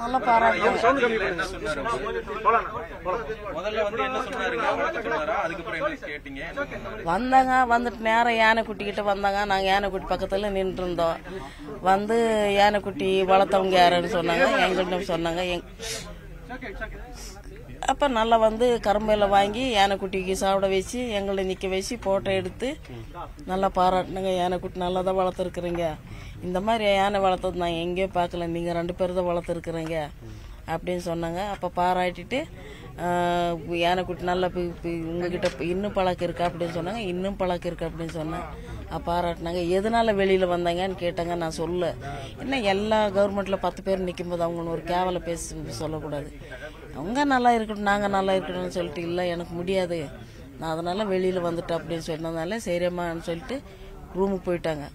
நல்லா? வந்தாங்க வந்துட்டு நேரம் யானைக்குட்டிக்கிட்ட வந்தாங்க. நாங்கள் யானைக்குட்டி பக்கத்தில் நின்று இருந்தோம் வந்து யானைக்குட்டி வளர்த்தவங்க யாருன்னு சொன்னாங்க. எங்கள்கிட்ட சொன்னாங்க. எங் அப்போ நல்லா வந்து கரும்பையில் வாங்கி யானைக்குட்டிக்கு சாப்பிட வச்சு எங்களை நிற்க வச்சு ஃபோட்டோ எடுத்து நல்லா பாராட்டினுங்க. யானைக்குட்டி நல்லா தான் வளர்த்துருக்குறீங்க. இந்த மாதிரி யானை வளர்த்தது நான் எங்கேயும் பார்க்கல. நீங்கள் ரெண்டு பேர் தான் வளர்த்துருக்குறீங்க அப்படின்னு சொன்னாங்க. அப்போ பாராட்டிட்டு யானைக்குட்டி நல்லா உங்ககிட்ட இன்னும் பழக்கம் இருக்கா அப்படின்னு சொன்னாங்க. இன்னும் பழக்கம் இருக்கு அப்படின்னு சொன்னேன். அப்போ பாராட்டினாங்க. எதனால வெளியில் வந்தாங்கன்னு கேட்டாங்க. நான் சொல்ல என்ன எல்லா கவர்மெண்ட்டில் பத்து பேர் நிற்கும்போது அவங்க ஒரு கேவலை பேசி சொல்லக்கூடாது. அவங்க நல்லா இருக்கட்டும் நாங்கள் நல்லா இருக்கணும்னு சொல்லிட்டு இல்லை எனக்கு முடியாது. நான் அதனால் வெளியில் வந்துட்டேன் அப்படின்னு சொன்னதுனால சரிம்மான்னு சொல்லிட்டு ரூமுக்கு போயிட்டாங்க.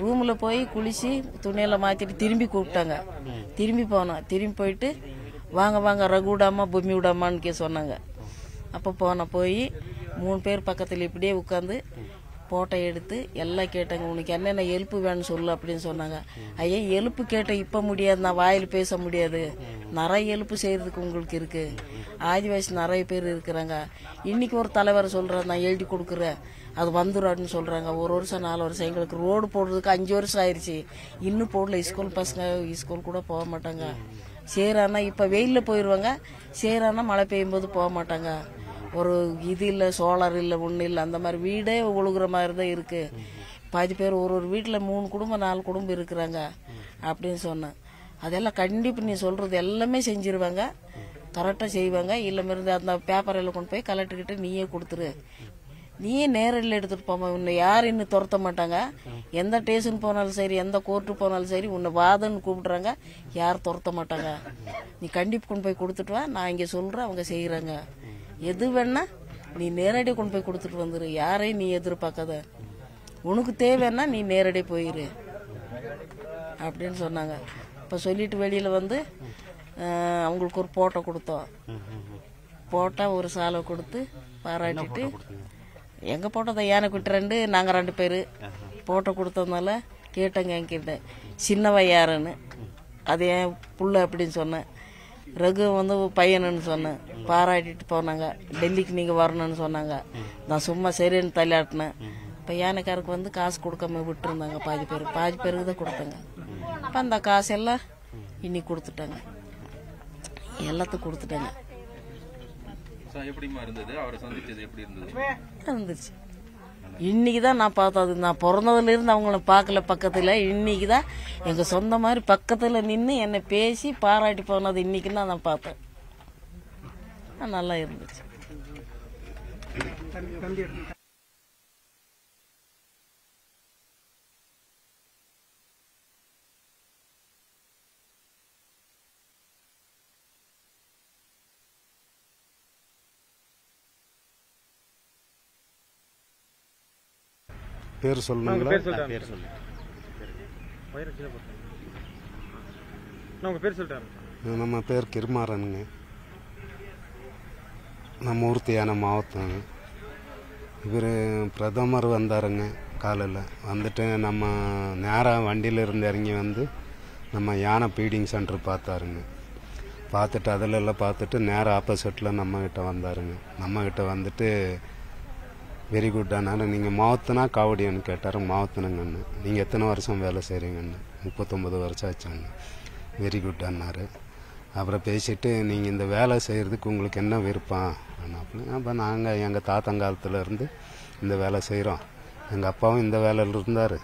ரூமில் போய் குளிச்சு துணியெல்லாம் மாற்றிட்டு திரும்பி கூப்பிட்டாங்க. திரும்பி போனோம். திரும்பி போயிட்டு வாங்க வாங்க ரகு விடாமா பூமி விடாமான்னு கே சொன்னாங்க. அப்போ போனேன் போய் மூணு பேர் பக்கத்தில் இப்படியே உட்காந்து ஃபோட்டோ எடுத்து எல்லாம் கேட்டாங்க உனக்கு என்னென்ன எழுப்பு வேணும்னு சொல்லு அப்படின்னு சொன்னாங்க. ஐயா எழுப்பு கேட்ட இப்போ முடியாது நான் வாயில் பேச முடியாது. நிறைய எழுப்பு செய்யறதுக்கு உங்களுக்கு இருக்கு. ஆதிவாசி நிறைய பேர் இருக்கிறாங்க. இன்னைக்கு ஒரு தலைவர் சொல்றாரு நான் எழுதி கொடுக்குறேன். அது வந்துடும் சொல்றாங்க. ஒரு வருஷம் நாலு வருஷம். எங்களுக்கு ரோடு போடுறதுக்கு அஞ்சு வருஷம் ஆயிடுச்சு இன்னும் போடல. ஸ்கூல் பசங்க ஸ்கூல் கூட போக மாட்டாங்க. சேரானா இப்போ வெயிலில் போயிடுவாங்க சேரானா மழை பெய்யும் போது போக மாட்டாங்க. ஒரு இது இல்லை சோலார் இல்லை ஒன்றும் இல்லை அந்த மாதிரி வீடே ஒழுகுற மாதிரி தான் இருக்கு. பாதி பேர் ஒரு ஒரு வீட்டில் மூணு குடும்பம் நாலு குடும்பம் இருக்கிறாங்க அப்படின்னு சொன்னேன். அதெல்லாம் கண்டிப்பாக நீ சொல்றது எல்லாமே செஞ்சிருவாங்க. கரெக்டாக செய்வாங்க. இல்லை இருந்து அந்த பேப்பரில் கொண்டு போய் கலெக்டர்கிட்ட நீயே கொடுத்துரு. நீயே நேரில் எடுத்துகிட்டு போமா உன்னை யார் இன்னும் துரத்த மாட்டாங்க. எந்த ஸ்டேஷன் போனாலும் சரி எந்த கோர்ட்டு போனாலும் சரி உன்னை வாதன்னு கூப்பிடுறாங்க. யாரும் துரத்த மாட்டாங்க. நீ கண்டிப்பாக கொண்டு போய் கொடுத்துட்டு வா. நான் இங்கே சொல்கிறேன் அவங்க செய்கிறாங்க எது வேணா நீ நேரடியாக கொண்டு போய் கொடுத்துட்டு வந்துரு. யாரையும் நீ எதிர்பார்க்காத. உனக்கு தேவைன்னா நீ நேரடியாக போயிரு. அப்படின்னு சொன்னாங்க. இப்போ சொல்லிட்டு வெளியில் வந்து அவங்களுக்கு ஒரு போட்டோ கொடுத்தோம். போட்டோ ஒரு சாலை கொடுத்து பாராட்டிட்டு எங்கள் போட்டோ தான் யானைக்குட்டி ரெண்டு நாங்கள் ரெண்டு பேர். போட்டோ கொடுத்ததுனால கேட்டேங்க என்கிட்ட. சின்னவ யாருன்னு. அது என் புள்ள அப்படின்னு சொன்னேன். ரகு வந்து பையனுன்னு சொன்னேன். பாராட்டிட்டு போனாங்க. டெல்லிக்கு நீங்கள் வரணும்னு சொன்னாங்க. நான் சும்மா சரின்னு தலையாட்டினேன் இப்போ யானைக்காருக்கு வந்து காசு கொடுக்காம விட்டுருந்தாங்க. பாதி பேர். பாதி பேருக்கு தான் கொடுத்தாங்க. இப்போ அந்த காசெல்லாம் இன்னைக்கு கொடுத்துட்டாங்க. எல்லாத்துக்கும் கொடுத்துட்டாங்க. So, எப்படிம்மா இருந்தது? அவரை சந்திச்சது எப்படி இருந்தது? இருந்துச்சு. இன்னைக்கு தான் நான் பார்த்தது. நான் பிறந்ததுலேருந்து அவங்கள பார்க்கல பக்கத்தில். இன்னைக்கு தான் எங்கள் சொந்த மாதிரி பக்கத்தில் நின்று என்னை பேசி பாராட்டி போனது இன்னைக்கு தான் நான் பார்த்தேன். நல்லா இருந்துச்சு. பேர் சொல்லணுங்களா பேர் சொல்லு உங்க பேர் சொல்லிட்டாரு நம்ம பேர் கிருமாறனுங்க. நம்ம ஊர்த்தியான மாவட்டங்க இவர் பிரதமர் வந்தாருங்க காலையில். வந்துட்டு நம்ம நேராக வண்டியில் இருந்து இறங்கி வந்து நம்ம யானை ஃபீடிங் சென்டர் பார்த்தாருங்க. பார்த்துட்டு அதில் எல்லாம் பார்த்துட்டு நேராக ஆப்போசிட்டில் நம்மக்கிட்ட வந்தாருங்க. நம்மக்கிட்ட வந்துட்டு வெரி குட் நீங்கள் மாவத்தனா காவடியான்னு கேட்டார் மாவத்தனங்கண்ணு நீங்கள் எத்தனை வருஷம் வேலை செய்கிறீங்கன்னு முப்பத்தொம்பது வருஷம் ஆச்சாங்க வெரி குட் அண்ணாரு. அப்புறம் பேசிட்டு நீங்கள் இந்த வேலை செய்கிறதுக்கு உங்களுக்கு என்ன விருப்பம்? அப்படின்னு அப்போ நாங்கள் எங்கள் தாத்தங்காலத்துலேருந்து இந்த வேலை செய்கிறோம் எங்கள் அப்பாவும் இந்த வேலையில் இருந்தார்.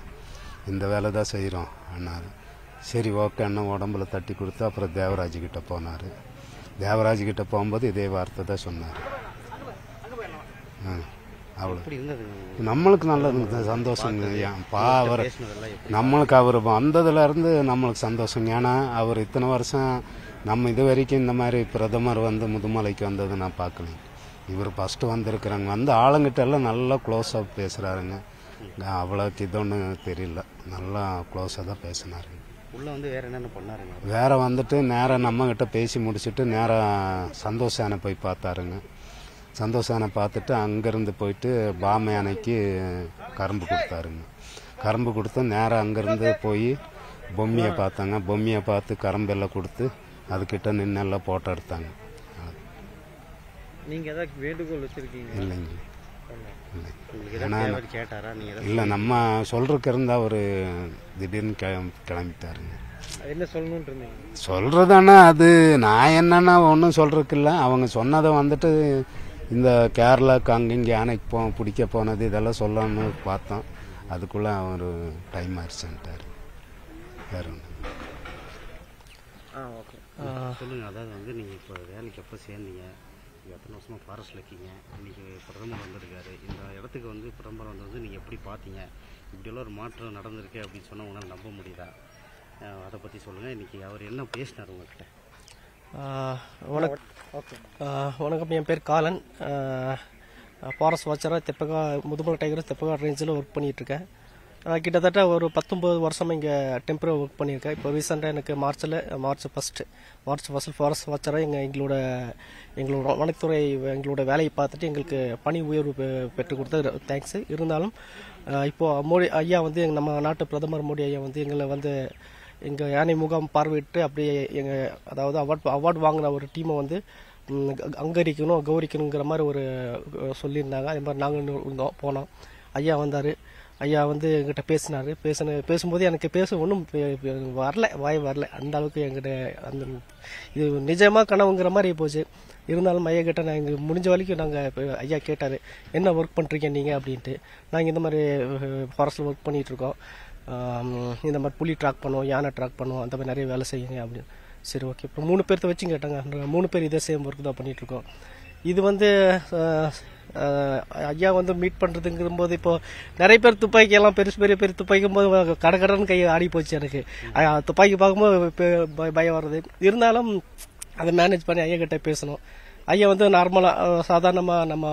இந்த வேலை தான் செய்கிறோம் அண்ணாரு. சரி ஓகே அண்ணன் உடம்புல தட்டி கொடுத்து அப்புறம் தேவராஜ் கிட்டே போனார். தேவராஜ் கிட்டே போகும்போது இதே வார்த்தை தான் சொன்னார். ஆ. அவ்வளோ நம்மளுக்கு நல்லது சந்தோஷங்க ஏன்பா அவர் நம்மளுக்கு அவர் வந்ததுல இருந்து நம்மளுக்கு சந்தோஷங்க ஏன்னா அவர் இத்தனை வருஷம் நம்ம இது வரைக்கும் இந்த மாதிரி பிரதமர் வந்து முதுமலைக்கு வந்தது நான் பார்க்கல. இவர் ஃபர்ஸ்ட் வந்திருக்கிறாங்க. வந்து ஆளுங்கிட்ட எல்லாம் நல்லா க்ளோஸாக பேசுகிறாருங்க அவ்வளோக்கு இது ஒன்றும் தெரியல. நல்லா க்ளோஸாக தான் பேசினாருங்க உள்ள வந்து வேற என்னென்ன பண்ணாருங்க? வேற வந்துட்டு நேராக நம்மக்கிட்ட பேசி முடிச்சுட்டு நேராக சந்தோஷ யானை போய் பார்த்தாருங்க. சந்தோஷ யானை பார்த்துட்டு அங்கேருந்து போயிட்டு பாம யானைக்கு கரும்பு கொடுத்தாருங்க. கரும்பு கொடுத்து நேராக அங்கேருந்து போய் பொம்மையை பார்த்தாங்க. பொம்மையை பார்த்து கரம்பெல்லாம் கொடுத்து அதுக்கிட்ட நின்று எல்லாம் போட்டோ எடுத்தாங்க. நீங்க ஏதாவது வேண்டுகோள் வச்சிருக்கீங்க இல்லைங்க. இல்லை நம்ம சொல்றதுக்கு இருந்தா ஒரு திடீர்னு கிளம் கிளம்பிட்டாருங்க. என்ன சொல்லணும்னு சொல்றதானா அது? நான் என்னன்னா ஒன்றும் சொல்றதுக்கு இல்லை. அவங்க சொன்னதை வந்துட்டு இந்த கேரளாக்கு அங்கிங்க யானைக்கு போ பிடிக்க போனது இதெல்லாம் சொல்லணும்னு பார்த்தோம். அதுக்குள்ள அவர் டைம் ஆயிடுச்சுன்ட்டார். வேற ஒன்று ஆ ஓகே சொல்லுங்க அதாவது வந்து நீங்க இப்போ வேலைக்கு எப்போ சேர்ந்தீங்க? எத்தனை வருஷமா ஃபாரஸ்ட்ல இருக்கீங்க? இன்னைக்கு பிரதமர் வந்திருக்காரு. இந்த இடத்துக்கு வந்து பிரதமர் வந்து வந்து நீங்க எப்படி பார்த்தீங்க? இப்படியெல்லாம் ஒரு மாற்றம் நடந்திருக்கு அப்படின்னு சொன்னா உங்களால் நம்ப முடியுதா? அதை பத்தி சொல்லுங்க. இன்னைக்கு அவர் என்ன பேசினார் உங்ககிட்ட? வணக்கம் வணக்கம். என் பேர் காலன். ஃபாரஸ்ட் வாட்சராக தெப்பகா முதுமலை டைகர் தெப்பகா ரேஞ்சில் ஒர்க் பண்ணிகிட்ருக்கேன் கிட்டத்தட்ட ஒரு பத்தொம்பது வருஷமாக இங்கே டெம்பரரி ஒர்க் பண்ணியிருக்கேன். இப்போ ரீசெண்டாக எனக்கு மார்ச்சில் March first March first forest வாட்சராக எங்கள் எங்களோட எங்களோட வனத்துறை எங்களோட வேலையை பார்த்துட்டு எங்களுக்கு பணி உயர்வு பெற்றுக் கொடுத்தது. தேங்க்ஸு இருந்தாலும் இப்போது மோடி ஐயா வந்து நம்ம நாட்டு பிரதமர் மோடி ஐயா வந்து எங்களை வந்து எங்கள் யானை முகாம் பார்வையிட்டு அப்படியே எங்கள் அதாவது அவார்ட் அவார்ட் வாங்கின ஒரு டீமை வந்து அங்கரிக்கணும் கௌரிக்கணுங்கிற மாதிரி ஒரு சொல்லியிருந்தாங்க. அதே மாதிரி நாங்கள் இருந்தோம் போனோம். ஐயா வந்தார். ஐயா வந்து எங்கிட்ட பேசினார். பேசின பேசும்போது எனக்கு பேச ஒன்றும் வரல வாய் வரல. அந்த அளவுக்கு எங்கிட்ட அந்த இது நிஜமாக கனவுங்கிற மாதிரி போச்சு. இருந்தாலும் ஐயா கிட்ட எங்களுக்கு முடிஞ்ச வரைக்கும் நாங்கள் ஐயா கேட்டார் என்ன ஒர்க் பண்ணுறீங்க நீங்கள் அப்படின்ட்டு. நாங்கள் இந்த மாதிரி ஃபாரஸ்ட்டில் ஒர்க் பண்ணிகிட்ருக்கோம் இந்த மாதிரி புலி ட்ராக் பண்ணுவோம் யானை ட்ராக் பண்ணுவோம் அந்த மாதிரி நிறைய வேலை செய்யுங்க அப்படின்னு சரி ஓகே இப்போ மூணு பேர்த்த வச்சு கேட்டாங்க. மூணு பேர் இதே சேம் ஒர்க் தான் பண்ணிகிட்ருக்கோம் இது வந்து ஐயா வந்து மீட் பண்ணுறதுங்கிற போது இப்போ நிறைய பேர் துப்பாக்கி எல்லாம் பெருசு பெரிய பெரிய துப்பாக்கும் போது கடை கடன் கை ஆடி போச்சு எனக்கு. துப்பாக்கி பார்க்கும்போது பயம் வருது. இருந்தாலும் அதை மேனேஜ் பண்ணி ஐயா கிட்டே பேசணும். ஐயா வந்து நார்மலாக சாதாரணமாக நம்ம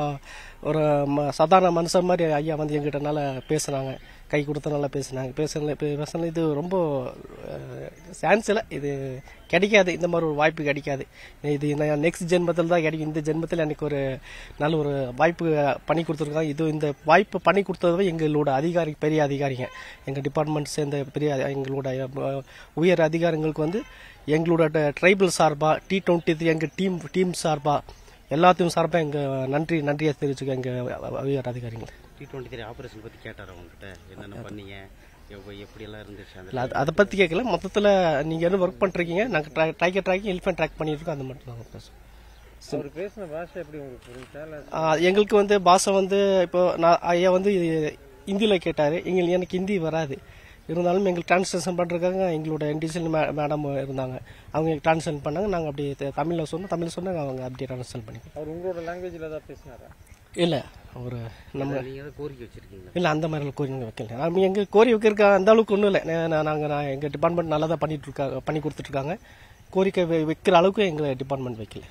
ஒரு ம- சாதாரண மனுஷன் மாதிரி ஐயா வந்து எங்கிட்ட நல்லா பேசுனாங்க. கை கொடுத்து நல்லா பேசுனாங்க. பேசல பேசல இது ரொம்ப சான்ஸ் இல்லை. இது கிடைக்காது. இந்த மாதிரி ஒரு வாய்ப்பு கிடைக்காது. இது நான் நெக்ஸ்ட் ஜென்மத்தில் தான் கிடைக்கும். இந்த ஜென்மத்தில் எனக்கு ஒரு நல்ல ஒரு வாய்ப்பு பண்ணி கொடுத்துருக்காங்க. இது இந்த வாய்ப்பு பண்ணி கொடுத்தது எங்களோட அதிகாரி பெரிய அதிகாரிங்க. எங்கள் டிபார்ட்மெண்ட் சேர்ந்த பெரிய எங்களோட உயர் அதிகாரிங்களுக்கு வந்து எங்களோட ட்ரைபல் சார்பாக டி டுவெண்ட்டி எங்கள் டீம் டீம் சார்பாக எல்லாத்தையும் சார்பாக எங்கள் நன்றி நன்றியை தெரிவிச்சுக்க எங்கள் உயர் அதிகாரிகள். டி டுவெண்ட்டி த்ரீ ஆபரேஷன் பத்தி கேட்டாரா உங்ககிட்ட? என்னென்ன பண்ணீங்க? எப்படியெல்லாம் இருந்துச்சு அது- அதை பற்றி கேட்கல மொத்தத்தில் நீங்கள் என்ன ஒர்க் பண்ணுறீங்க நாங்கள் ட்ரை ட்ரைக்கர் ட்ராக்கிங் எலிஃபென்ட் ட்ராக் பண்ணிட்டு இருக்கோம் அந்த மட்டும் நாங்கள் பேசுவோம் எங்களுக்கு வந்து பாஷை வந்து இப்போ நான் ஐயா வந்து ஹிந்தியில் கேட்டார். எங்களுக்கு எனக்கு ஹிந்தி வராது. இருந்தாலும் எங்களுக்கு டிரான்ஸ்லேஷன் பண்ணுறதுக்காக எங்களோட என்டிசல் மேடம் இருந்தாங்க. அவங்க டிரான்ஸ்லேட் பண்ணாங்க. நாங்கள் அப்படி தமிழில் சொன்னோம். தமிழ் சொன்னாங்க அவங்க அப்படியே டிரான்ஸ்லேட் பண்ணி அவர் உங்களோட லாங்குவேஜ்ல ஏதாவது பேசினாரா? இல்லை. ஒரு நம்ம கோரிக்கை வச்சிருக்கீங்களா? இல்லை அந்த மாதிரி கோரி வைக்கல. நம்ம எங்கள் கோரி வைக்கிறக்க அந்த அளவுக்கு ஒன்றும் இல்லை. நாங்கள் நான் எங்கள் டிபார்ட்மெண்ட் நல்லா தான் பண்ணிட்டு இருக்காங்க பண்ணி கொடுத்துட்ருக்காங்க கோரிக்கை வைக்கிற அளவுக்கு எங்கள் டிபார்ட்மெண்ட் வைக்கல.